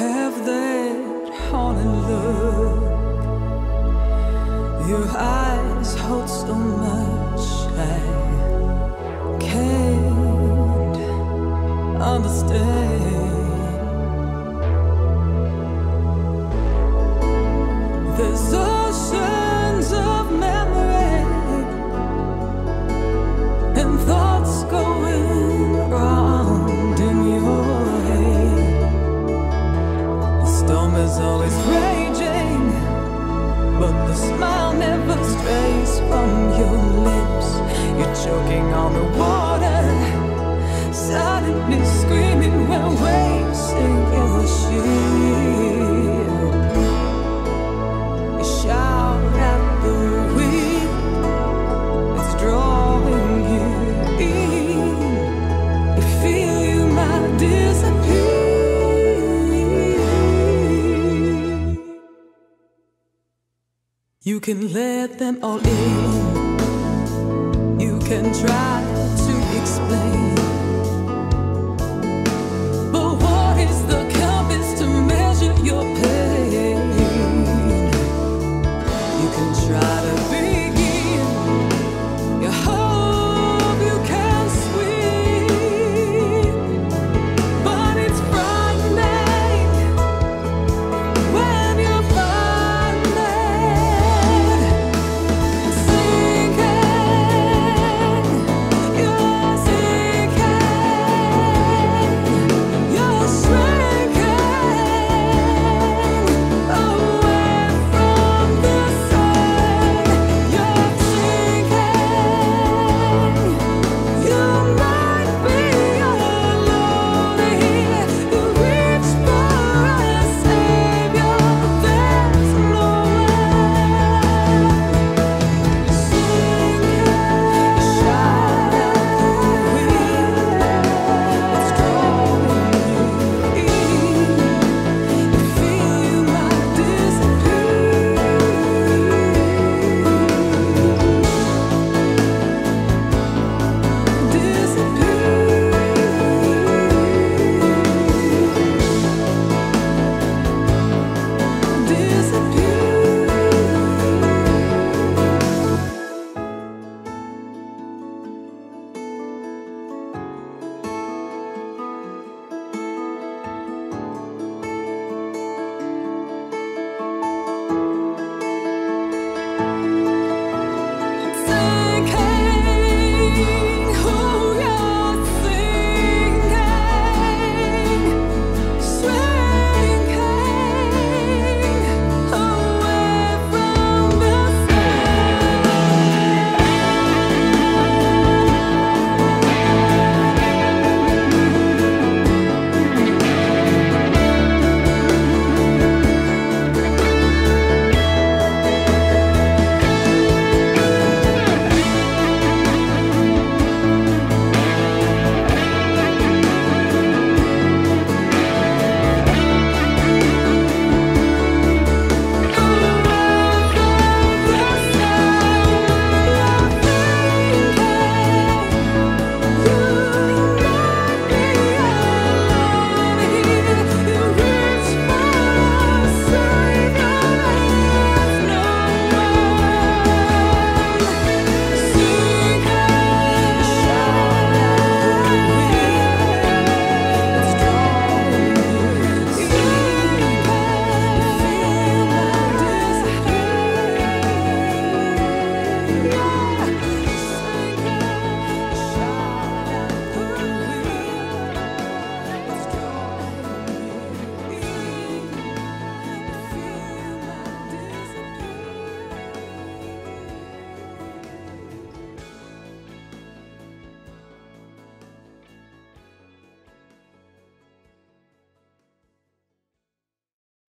have that haunted look. Your eyes hold so much I can't understand. Is always raging, but the smile never strays from your lips. You're choking on the water, silently screaming when waves sink in the. You can let them all in. You can try to explain